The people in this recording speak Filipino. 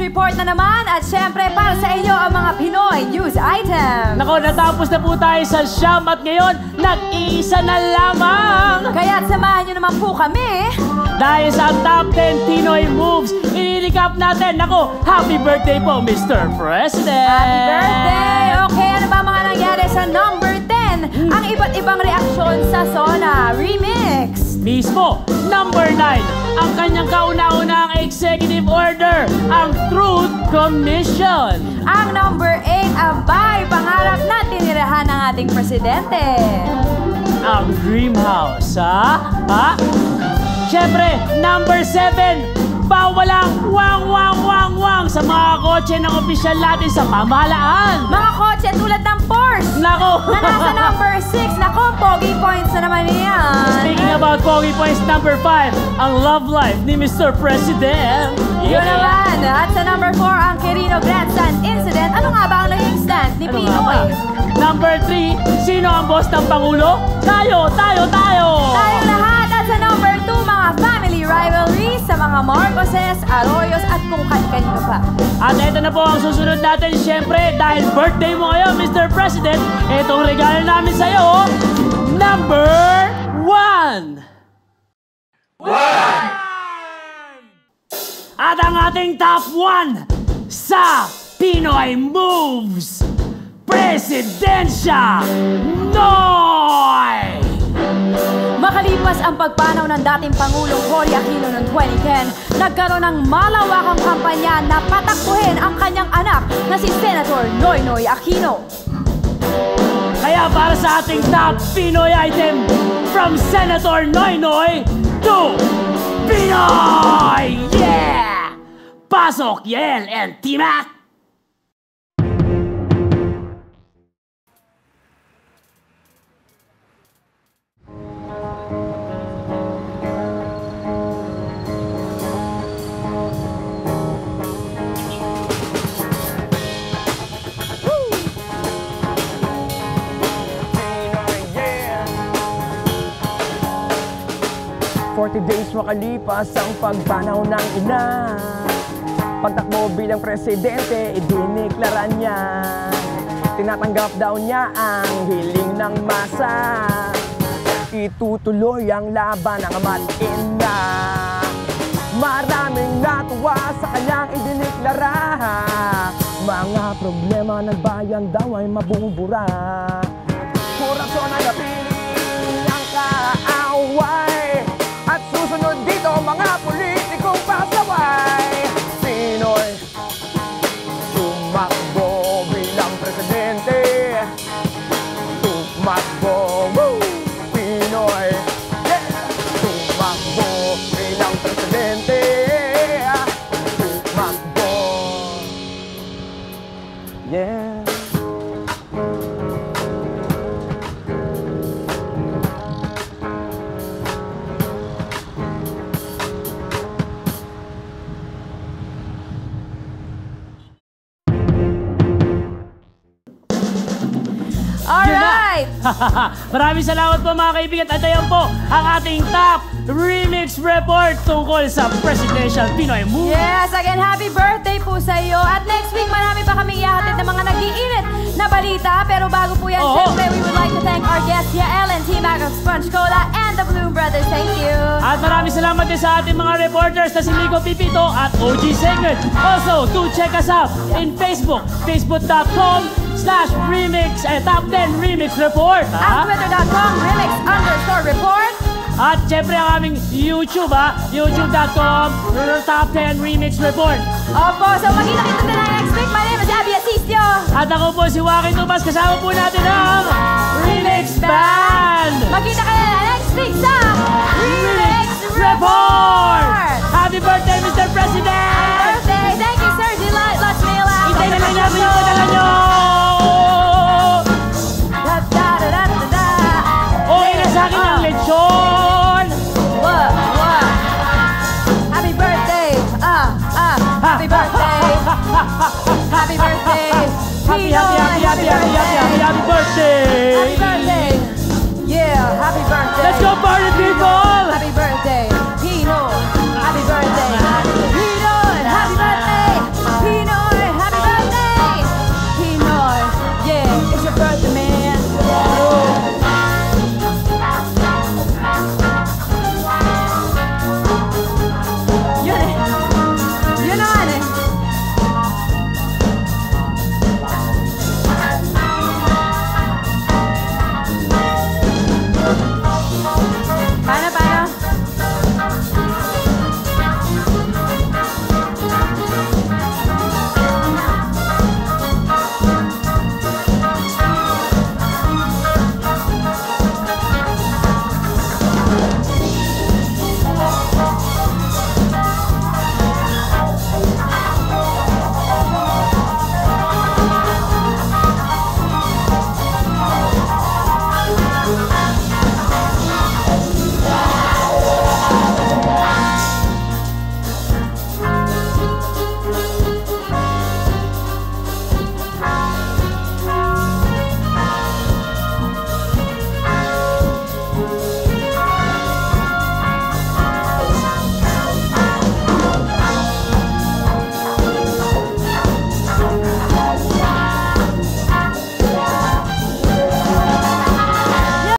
report na naman at syempre para sa inyo ang mga Pinoy news items. Nako, natapos na po tayo sa siyam at ngayon, nag-iisa na lamang! Kaya samahan nyo naman po kami. Dahil sa top 10 Pinoy moves, i-recap natin. Nako, happy birthday po, Mr. President! Happy birthday! Okay, ano ba mga nangyari sa number 10? Ang iba't ibang reaksyon sa Sona Remix. Mismo, number 9, ang kanyang kauna-unang executive order, ang Truth Commission. Ang number 8, abay, pangarap na tinirahan ng ating presidente. Ang Dream House, ha? Ha? Siyempre, number 7, bawalang wang wang wang wang sa mga kotse ng opisyal natin sa pamahalaan. Mga kotse tulad ng Porsche Nako! na nasa number 6. Nako, pogi points na naman yan. Speaking about Pogi Points number 5, ang love life ni Mr. President. Yun naman. At sa number 4, ang Quirino Grandstand Incident. Ano nga ba ang naging stand ni Ano nga Pinoy? ba? Number 3, sino ang boss ng Pangulo? Tayo, tayo, tayo! Tayo lahat. At sa number 2, mga family rivalries sa mga Marcoses, Arroyos at kung kan-kanino pa. At ito na po ang susunod natin, syempre, dahil birthday mo ngayon, Mr. President, itong regalo namin sa'yo, number 1! At ang ating top 1 sa Pinoy Moves, Presidensya Noy! Makalipas ang pagpanaw ng dating Pangulong Cory Aquino noong 2010, nagkaroon ng malawakang kampanya na patakbuhin ang kanyang anak na si Senator Noynoy Aquino. Kaya para sa ating top Pinoy item, from Senator Noynoy Pinoy! Yeah! Pasok, Yel and Timak! 40 days makalipas ang pagpanaw ng ina. Pagtakbo bilang presidente, idiniklara niya. Tinatanggap daw niya ang hiling ng masa. Itutuloy ang laban ng ama't Maraming natuwa sa kanyang idiniklara Mga problema ng bayan daw ay mabubura. Kurasyon ay napiling ang kaaway Alright! Maraming salamat po mga kaibigan at ayan po ang ating top remix report tungkol sa Presidential Pinoy Move. Yes, again, happy birthday po sa iyo. At next week, marami pa kaming ihahatid ng mga nag-iinit na balita. Pero bago po yan, Oo. syempre, we would like to thank our guests, Yael and T-Mac of Sponge Cola and the Bloom Brothers. Thank you. At maraming salamat din sa ating mga reporters na si Lico Pipito at OG Segment. Also, to check us out in Facebook, facebook.com slash remix, eh, top 10 remix report. At Ha? twitter.com, remix underscore report. At syempre ang aming YouTube ha, youtube.com top 10 remix report. Opo, so magkita-kita na next week. My name is Abby Asistio. At ako po si Joaquin Tumas, kasama po natin ang